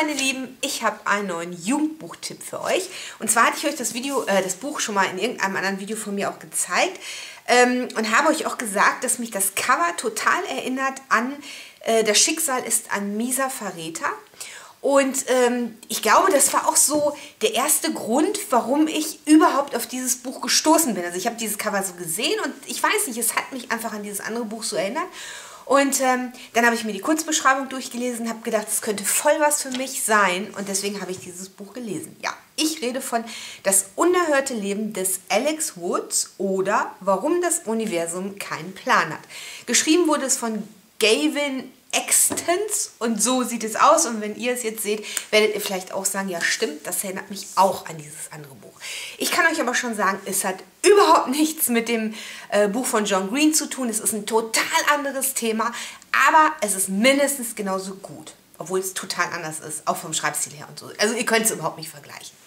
meine Lieben, ich habe einen neuen Jugendbuchtipp für euch. Und zwar hatte ich euch das Video, äh, das Buch schon mal in irgendeinem anderen Video von mir auch gezeigt ähm, und habe euch auch gesagt, dass mich das Cover total erinnert an äh, Das Schicksal ist ein mieser Verräter. Und ähm, ich glaube, das war auch so der erste Grund, warum ich überhaupt auf dieses Buch gestoßen bin. Also ich habe dieses Cover so gesehen und ich weiß nicht, es hat mich einfach an dieses andere Buch so erinnert. Und ähm, dann habe ich mir die Kurzbeschreibung durchgelesen, habe gedacht, es könnte voll was für mich sein und deswegen habe ich dieses Buch gelesen. Ja, ich rede von Das unerhörte Leben des Alex Woods oder Warum das Universum keinen Plan hat. Geschrieben wurde es von Gavin Extens und so sieht es aus und wenn ihr es jetzt seht, werdet ihr vielleicht auch sagen, ja stimmt, das erinnert mich auch an dieses andere Buch. Ich kann euch aber schon sagen, es hat überhaupt nichts mit dem äh, Buch von John Green zu tun, es ist ein total anderes Thema, aber es ist mindestens genauso gut, obwohl es total anders ist, auch vom Schreibstil her und so. Also ihr könnt es überhaupt nicht vergleichen.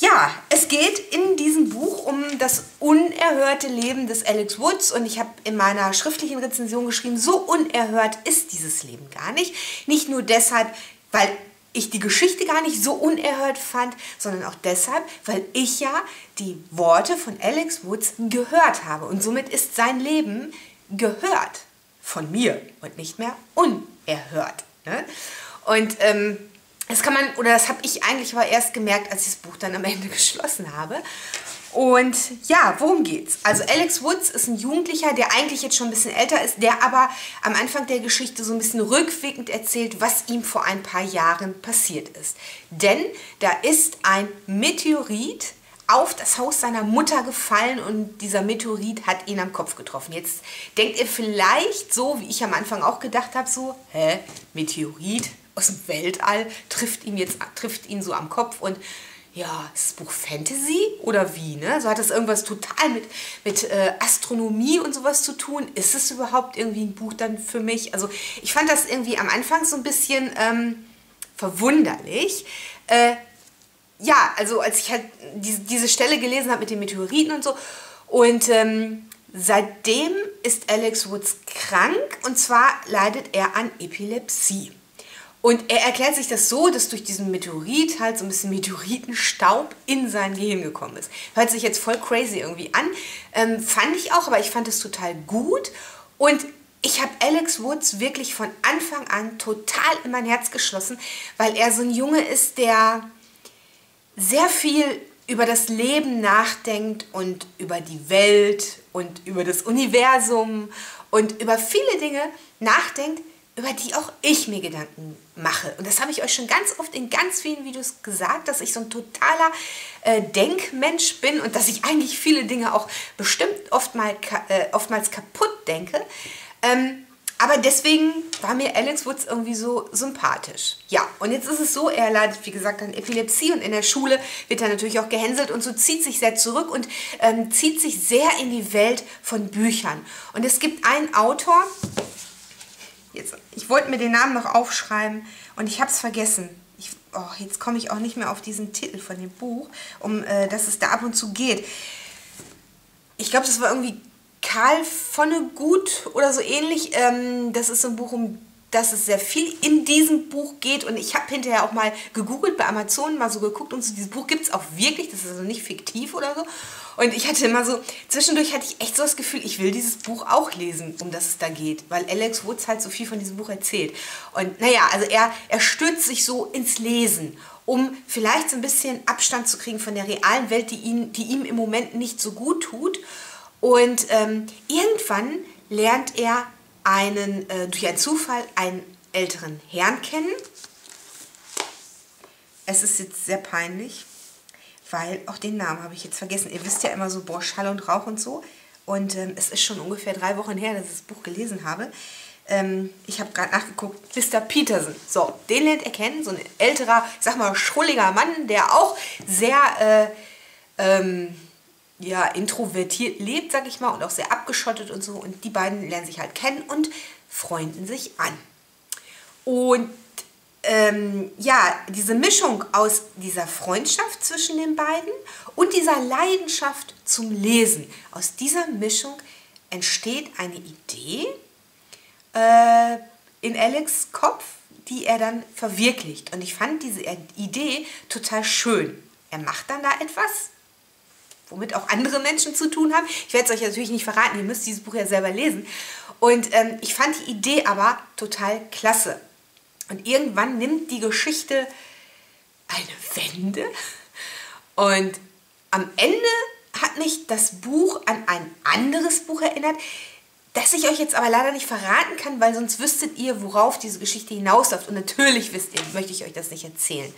Ja, es geht in diesem Buch um das unerhörte Leben des Alex Woods und ich habe in meiner schriftlichen Rezension geschrieben, so unerhört ist dieses Leben gar nicht. Nicht nur deshalb, weil ich die Geschichte gar nicht so unerhört fand, sondern auch deshalb, weil ich ja die Worte von Alex Woods gehört habe und somit ist sein Leben gehört von mir und nicht mehr unerhört. Ne? Und ähm, das kann man, oder das habe ich eigentlich aber erst gemerkt, als ich das Buch dann am Ende geschlossen habe. Und ja, worum geht's? Also Alex Woods ist ein Jugendlicher, der eigentlich jetzt schon ein bisschen älter ist, der aber am Anfang der Geschichte so ein bisschen rückwirkend erzählt, was ihm vor ein paar Jahren passiert ist. Denn da ist ein Meteorit auf das Haus seiner Mutter gefallen und dieser Meteorit hat ihn am Kopf getroffen. Jetzt denkt ihr vielleicht so, wie ich am Anfang auch gedacht habe, so, hä, Meteorit, aus dem Weltall trifft ihn jetzt trifft ihn so am Kopf und ja, ist das Buch Fantasy oder wie? Ne? So hat das irgendwas total mit, mit äh, Astronomie und sowas zu tun. Ist es überhaupt irgendwie ein Buch dann für mich? Also ich fand das irgendwie am Anfang so ein bisschen ähm, verwunderlich. Äh, ja, also als ich halt diese, diese Stelle gelesen habe mit den Meteoriten und so und ähm, seitdem ist Alex Woods krank und zwar leidet er an Epilepsie. Und er erklärt sich das so, dass durch diesen Meteorit halt so ein bisschen Meteoritenstaub in sein Gehirn gekommen ist. Hört sich jetzt voll crazy irgendwie an. Ähm, fand ich auch, aber ich fand es total gut. Und ich habe Alex Woods wirklich von Anfang an total in mein Herz geschlossen, weil er so ein Junge ist, der sehr viel über das Leben nachdenkt und über die Welt und über das Universum und über viele Dinge nachdenkt, über die auch ich mir Gedanken mache. Und das habe ich euch schon ganz oft in ganz vielen Videos gesagt, dass ich so ein totaler äh, Denkmensch bin und dass ich eigentlich viele Dinge auch bestimmt oftmal, äh, oftmals kaputt denke. Ähm, aber deswegen war mir Alex Woods irgendwie so sympathisch. Ja, und jetzt ist es so, er leidet, wie gesagt, an Epilepsie und in der Schule wird er natürlich auch gehänselt und so zieht sich sehr zurück und ähm, zieht sich sehr in die Welt von Büchern. Und es gibt einen Autor, Jetzt, ich wollte mir den Namen noch aufschreiben und ich habe es vergessen. Ich, oh, jetzt komme ich auch nicht mehr auf diesen Titel von dem Buch, um äh, dass es da ab und zu geht. Ich glaube, das war irgendwie Karl Vonnegut oder so ähnlich. Ähm, das ist so ein Buch, um dass es sehr viel in diesem Buch geht und ich habe hinterher auch mal gegoogelt bei Amazon, mal so geguckt und so, dieses Buch gibt es auch wirklich, das ist also nicht fiktiv oder so. Und ich hatte immer so, zwischendurch hatte ich echt so das Gefühl, ich will dieses Buch auch lesen, um das es da geht, weil Alex Woods halt so viel von diesem Buch erzählt. Und naja, also er, er stürzt sich so ins Lesen, um vielleicht so ein bisschen Abstand zu kriegen von der realen Welt, die, ihn, die ihm im Moment nicht so gut tut. Und ähm, irgendwann lernt er einen, äh, durch einen Zufall einen älteren Herrn kennen. Es ist jetzt sehr peinlich, weil auch den Namen habe ich jetzt vergessen. Ihr wisst ja immer so, boah, Schall und Rauch und so. Und ähm, es ist schon ungefähr drei Wochen her, dass ich das Buch gelesen habe. Ähm, ich habe gerade nachgeguckt, Mr. Peterson. So, den lernt er kennen, so ein älterer, ich sag mal, schrulliger Mann, der auch sehr... Äh, ähm, ja, introvertiert lebt, sag ich mal, und auch sehr abgeschottet und so. Und die beiden lernen sich halt kennen und freunden sich an. Und ähm, ja, diese Mischung aus dieser Freundschaft zwischen den beiden und dieser Leidenschaft zum Lesen, aus dieser Mischung entsteht eine Idee äh, in Alex Kopf, die er dann verwirklicht. Und ich fand diese Idee total schön. Er macht dann da etwas, womit auch andere Menschen zu tun haben. Ich werde es euch natürlich nicht verraten, ihr müsst dieses Buch ja selber lesen. Und ähm, ich fand die Idee aber total klasse. Und irgendwann nimmt die Geschichte eine Wende. Und am Ende hat mich das Buch an ein anderes Buch erinnert, das ich euch jetzt aber leider nicht verraten kann, weil sonst wüsstet ihr, worauf diese Geschichte hinausläuft. Und natürlich wisst ihr, möchte ich euch das nicht erzählen.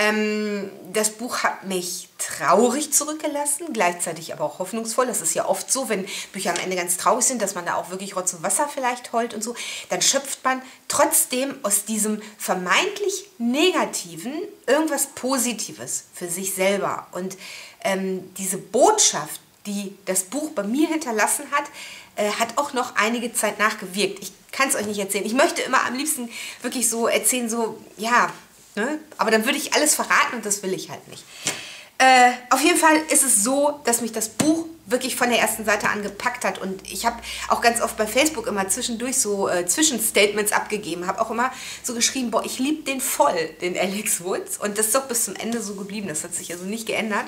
Ähm, das Buch hat mich traurig zurückgelassen, gleichzeitig aber auch hoffnungsvoll. Das ist ja oft so, wenn Bücher am Ende ganz traurig sind, dass man da auch wirklich Rotz und Wasser vielleicht heult und so. Dann schöpft man trotzdem aus diesem vermeintlich Negativen irgendwas Positives für sich selber. Und ähm, diese Botschaft, die das Buch bei mir hinterlassen hat, äh, hat auch noch einige Zeit nachgewirkt. Ich kann es euch nicht erzählen. Ich möchte immer am liebsten wirklich so erzählen, so, ja, Ne? Aber dann würde ich alles verraten und das will ich halt nicht. Äh, auf jeden Fall ist es so, dass mich das Buch wirklich von der ersten Seite an gepackt hat. Und ich habe auch ganz oft bei Facebook immer zwischendurch so äh, Zwischenstatements abgegeben. Habe auch immer so geschrieben, boah, ich liebe den voll, den Alex Woods. Und das ist doch bis zum Ende so geblieben. Das hat sich also nicht geändert.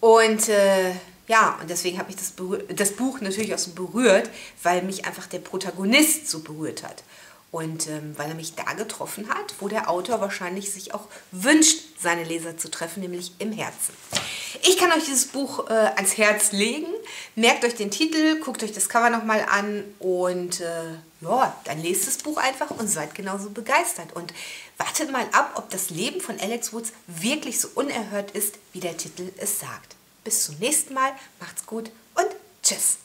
Und äh, ja, und deswegen habe ich das, das Buch natürlich auch so berührt, weil mich einfach der Protagonist so berührt hat. Und ähm, weil er mich da getroffen hat, wo der Autor wahrscheinlich sich auch wünscht, seine Leser zu treffen, nämlich im Herzen. Ich kann euch dieses Buch äh, ans Herz legen. Merkt euch den Titel, guckt euch das Cover nochmal an und äh, ja, dann lest das Buch einfach und seid genauso begeistert. Und wartet mal ab, ob das Leben von Alex Woods wirklich so unerhört ist, wie der Titel es sagt. Bis zum nächsten Mal, macht's gut und tschüss.